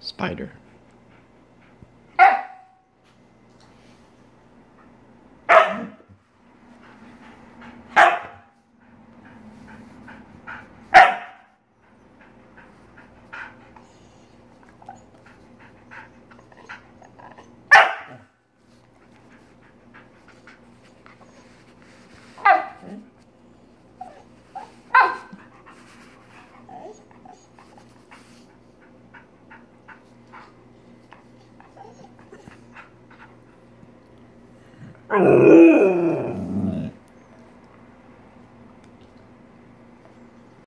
Spider. Oh.